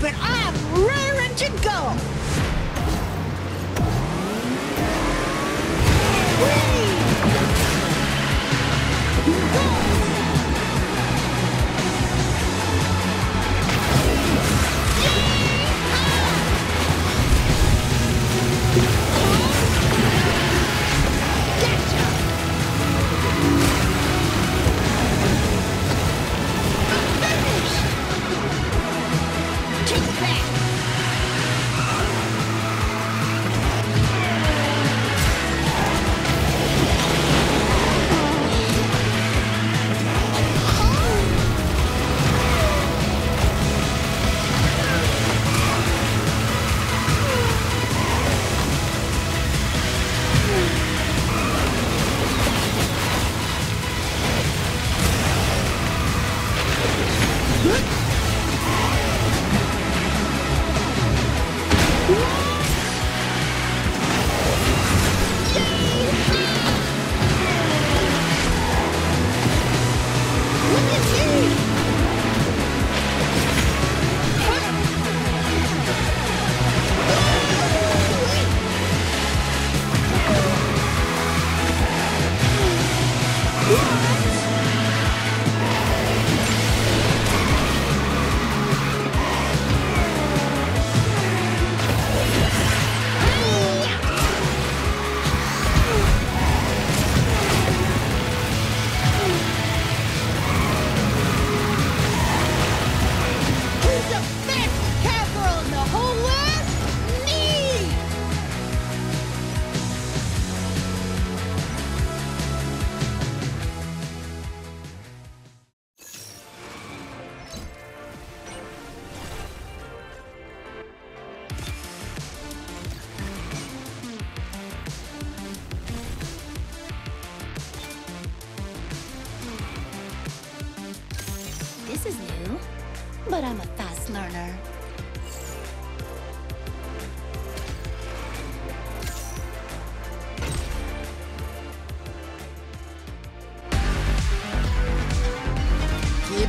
but I'm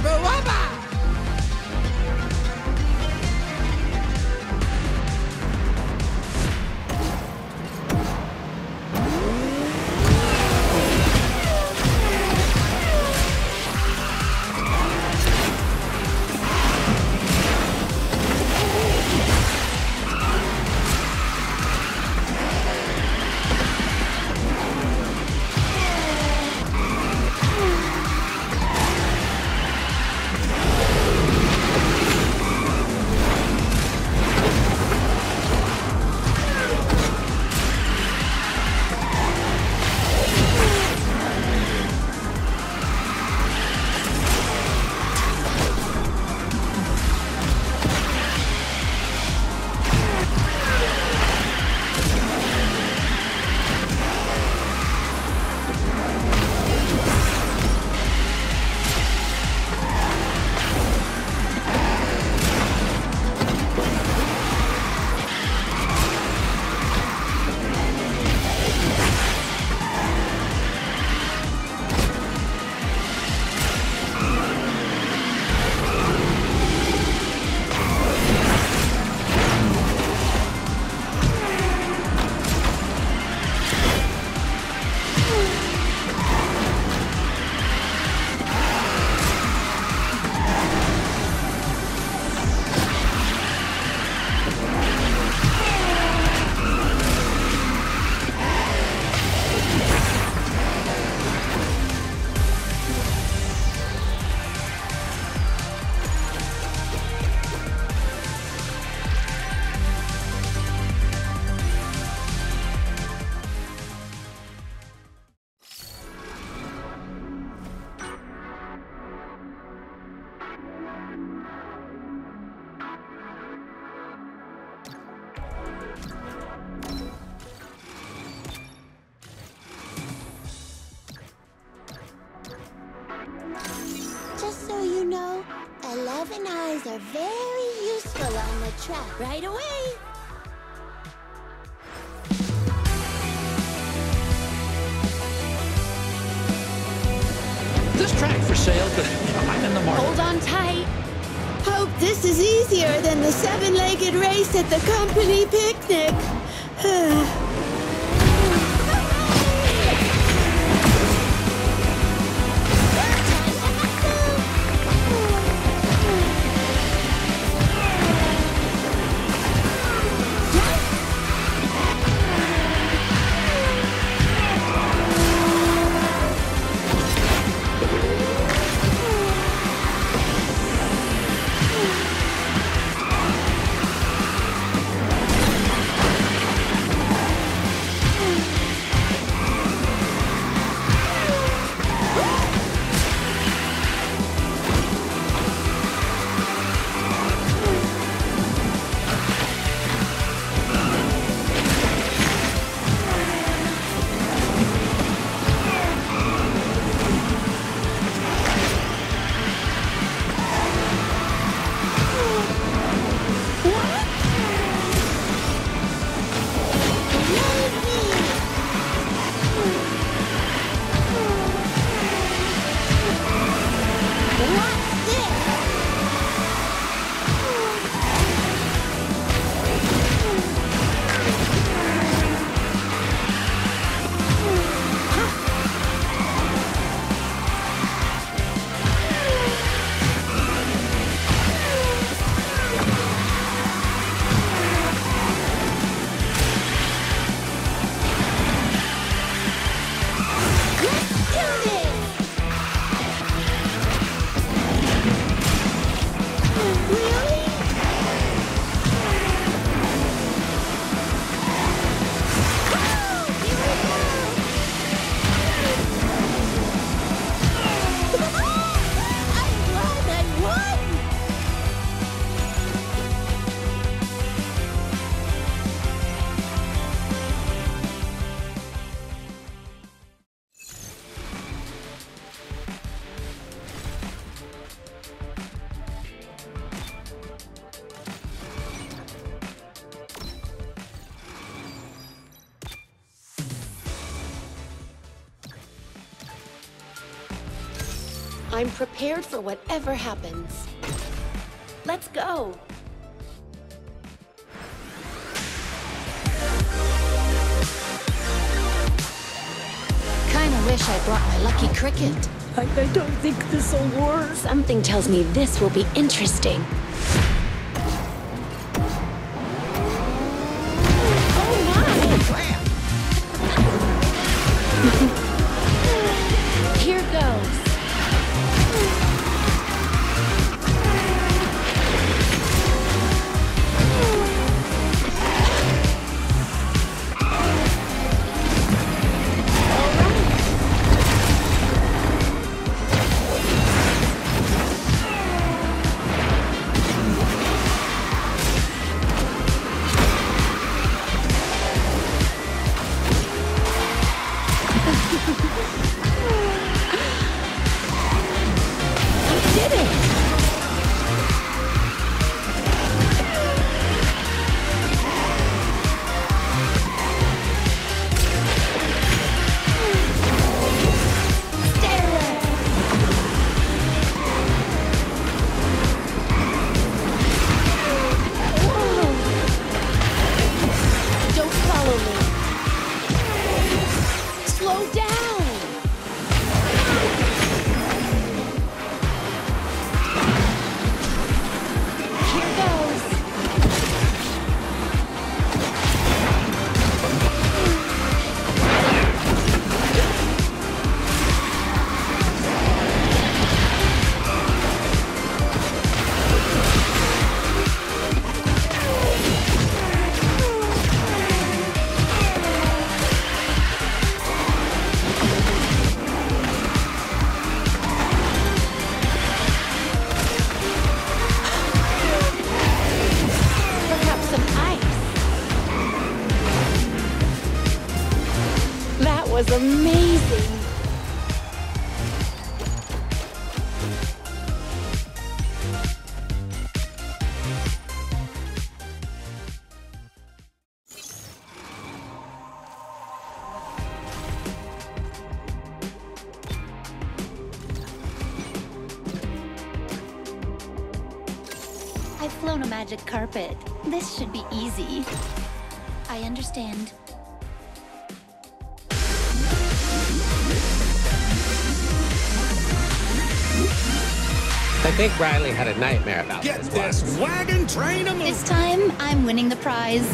Keep it company prepared for whatever happens. Let's go! Kinda wish I brought my lucky cricket. I, I don't think this'll work. Something tells me this will be interesting. Understand. I think Riley had a nightmare about Get this. this wagon train a This time, I'm winning the prize.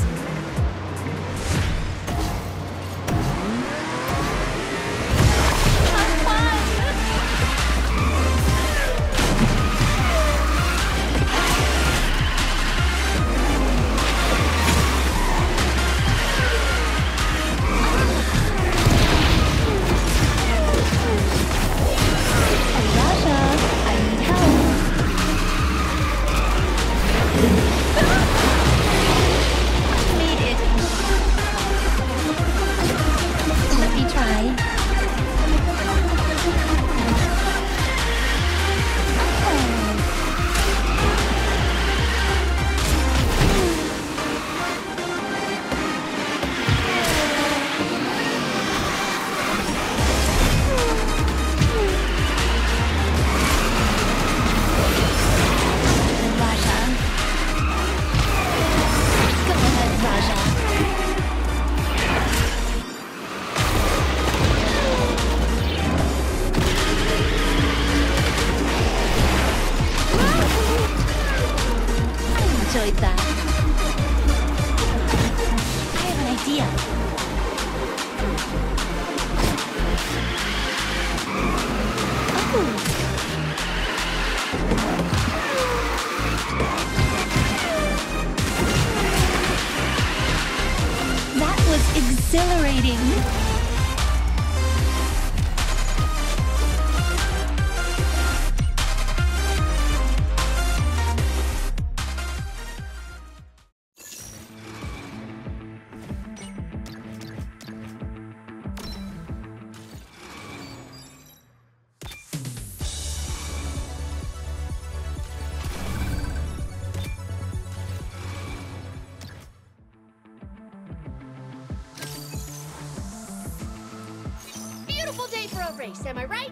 For a race, am I right?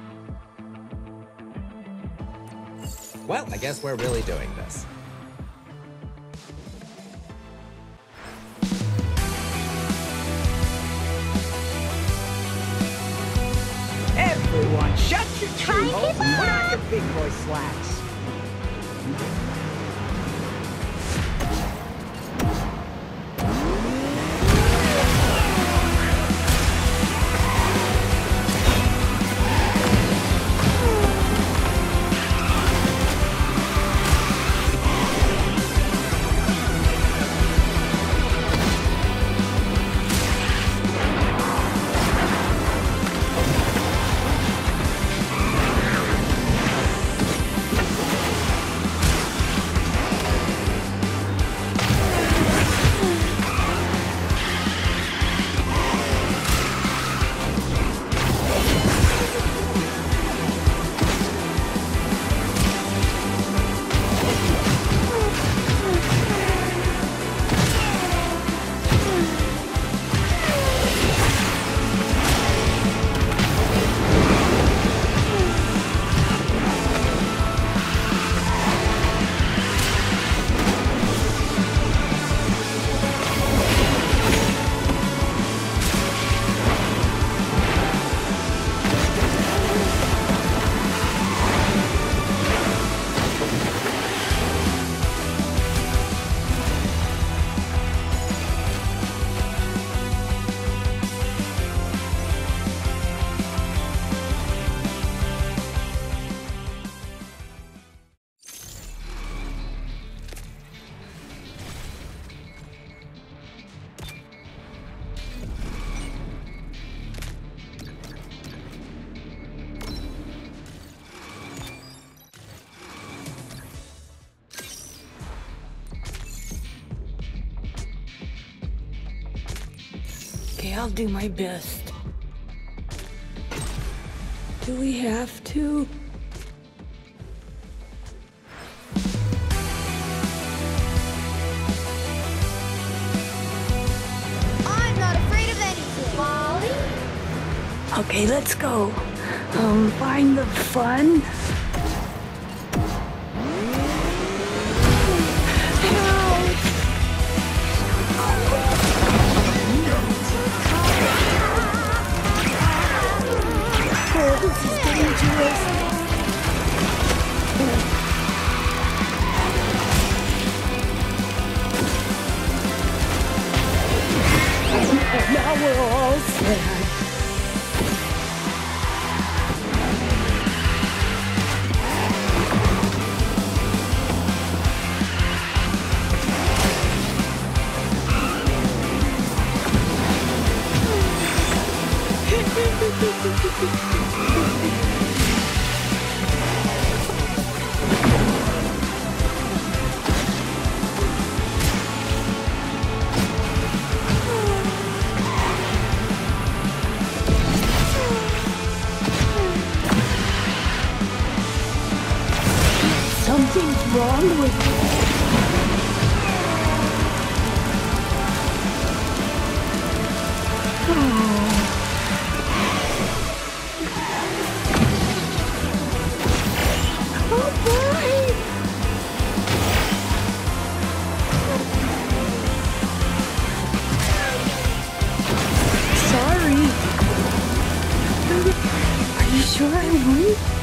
Well, I guess we're really doing this. Everyone, shut your tree holes and put on your big boy slacks. Do my best. Do we have to? I'm not afraid of anything. Molly? Okay, let's go. Um, find the fun. sure I won?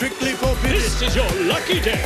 strictly forbidden. This is your lucky day.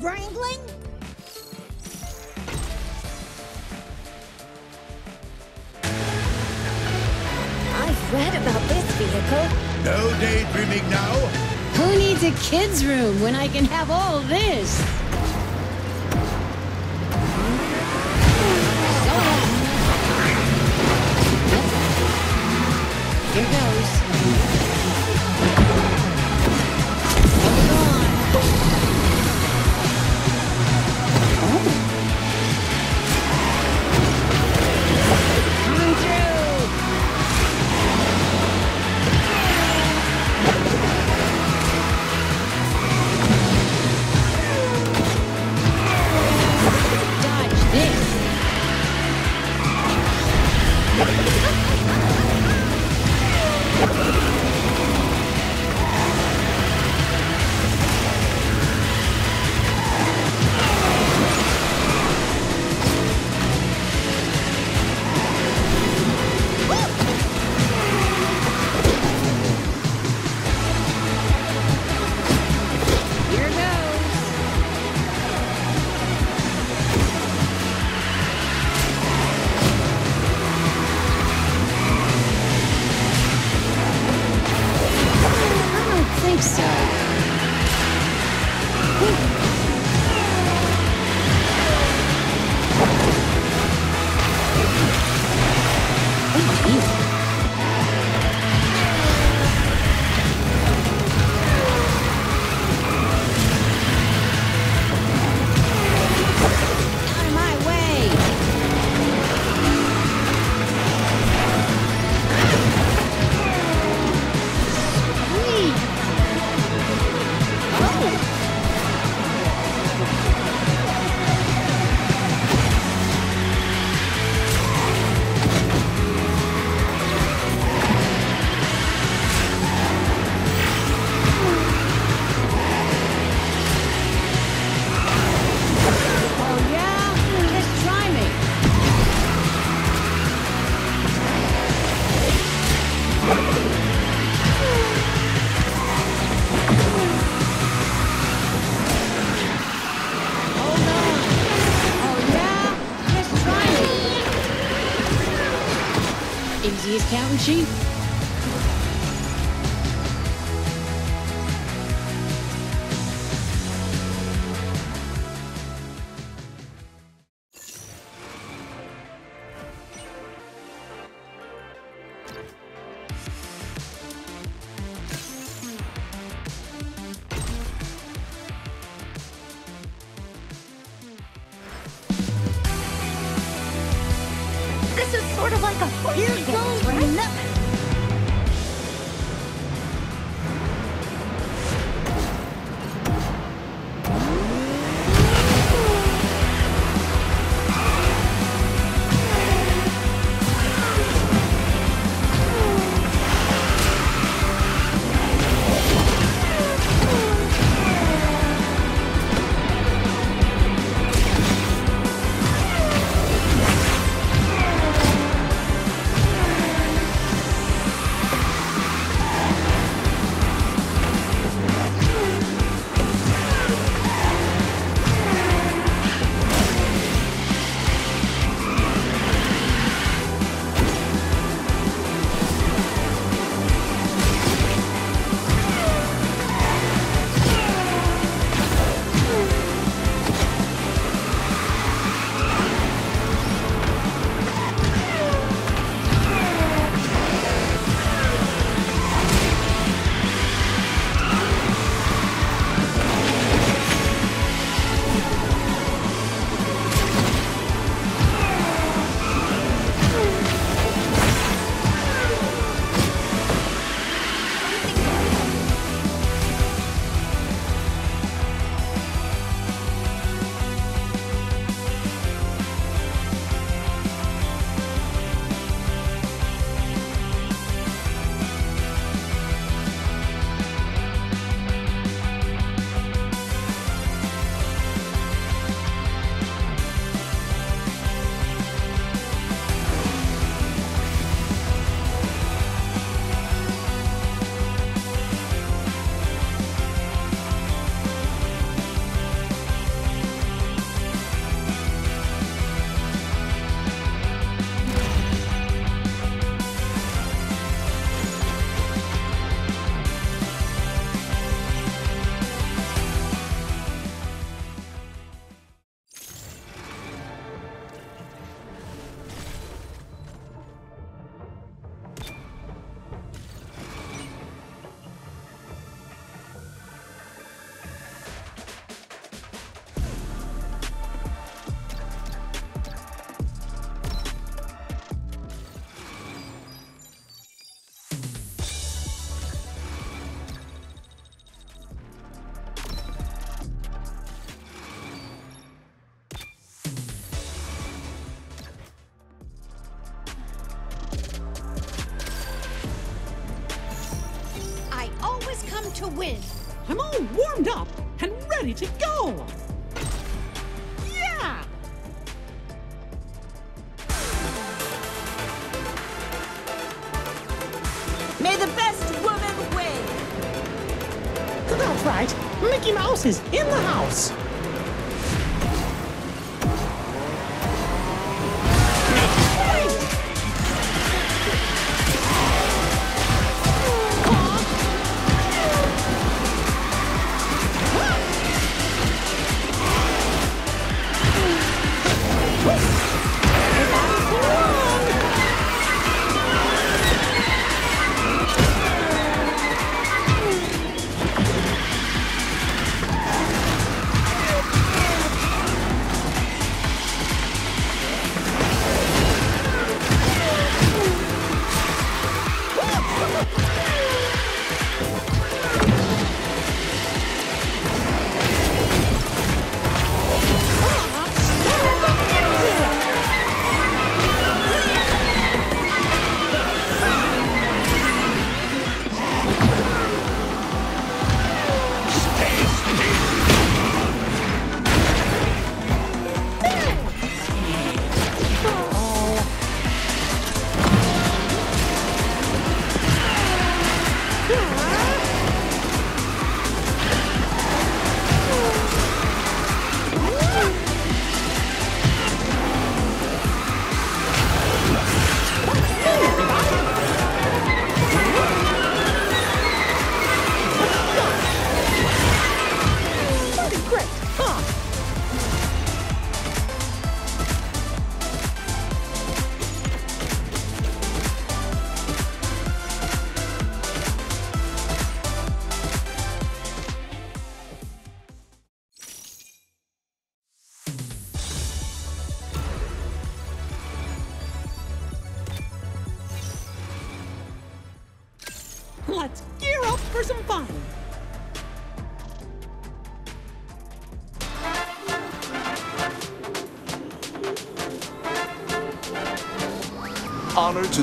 That counting win. I'm all warmed up and ready to go. Yeah! May the best woman win. That's right. Mickey Mouse is in the house.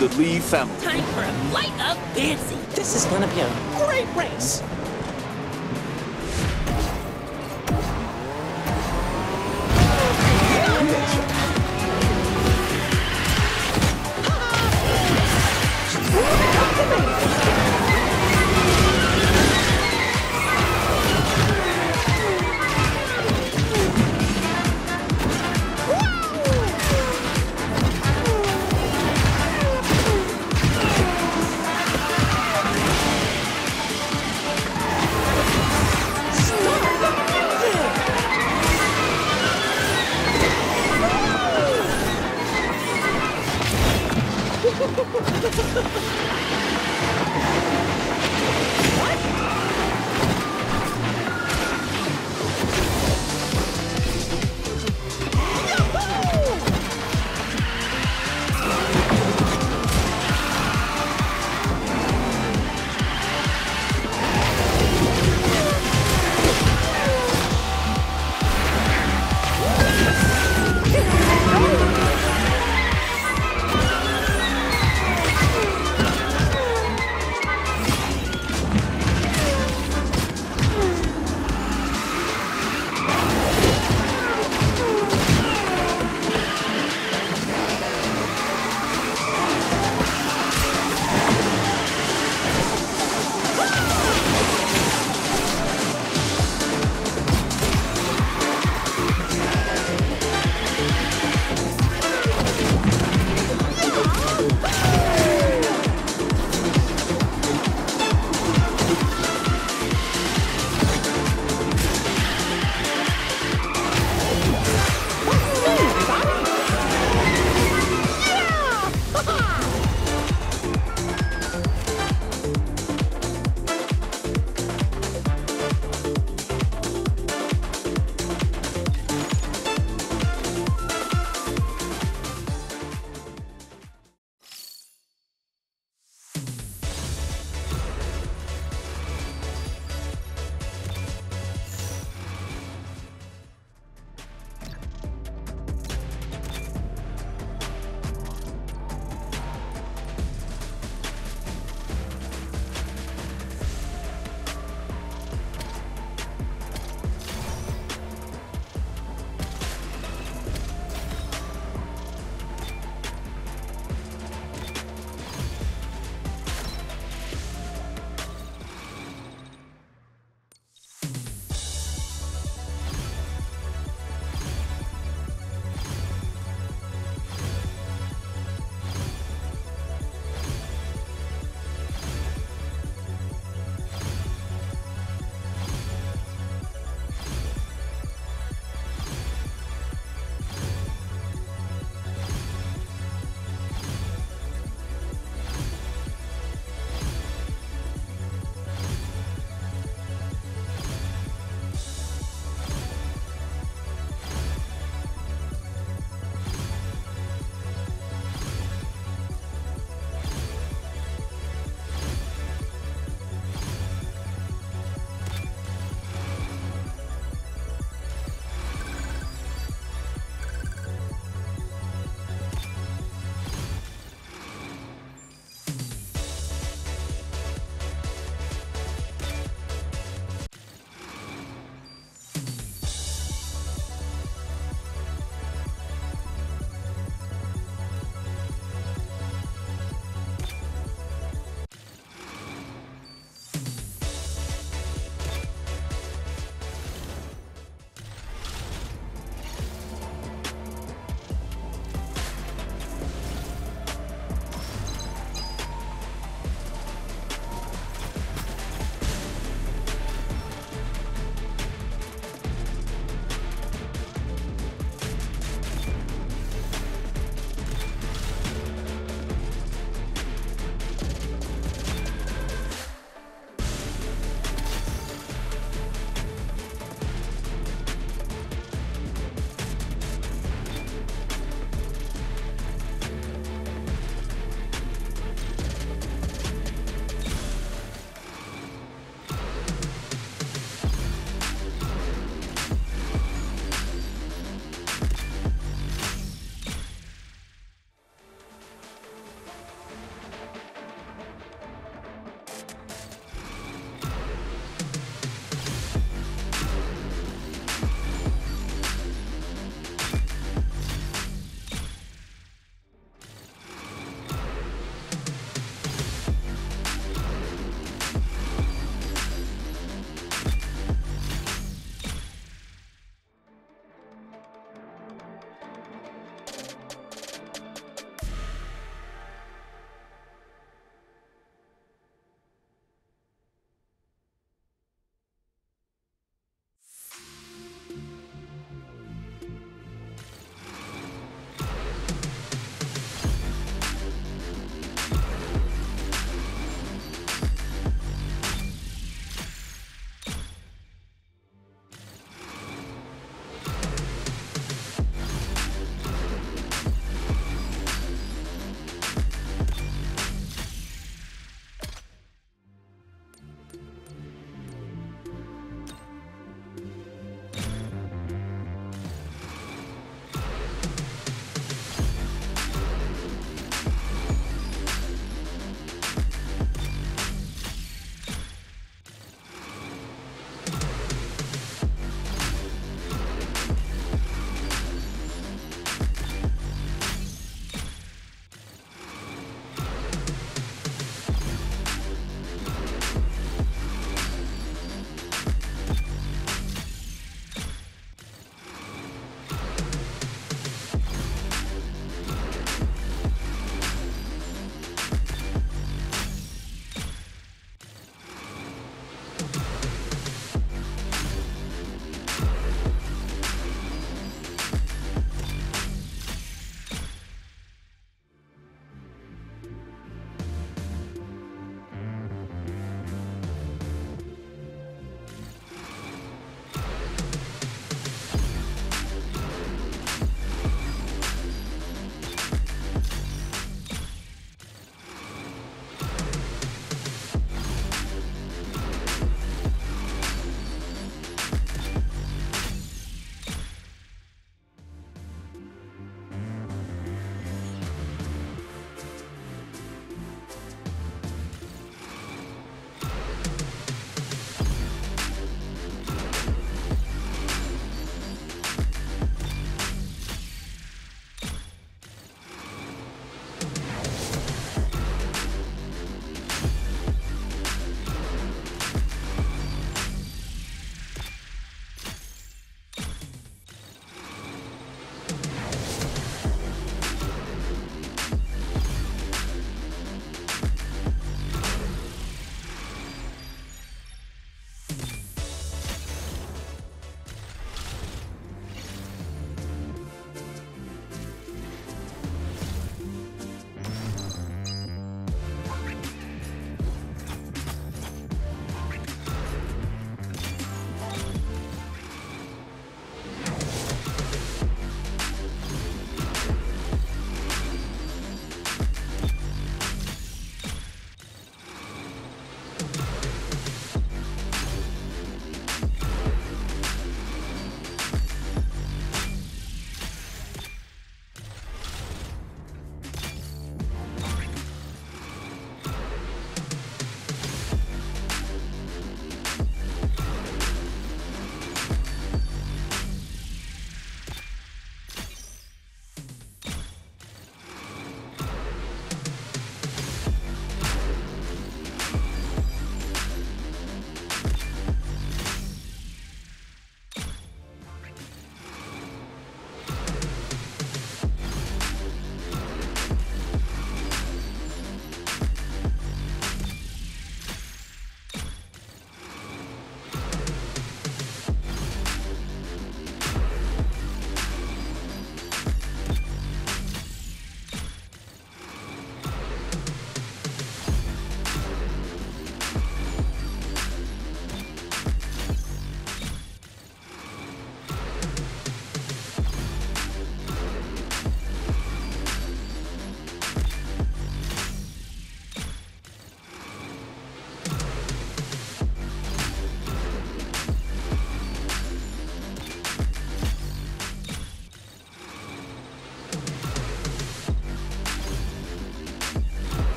The Lee family. Time for a flight of fancy. This is gonna be a great race.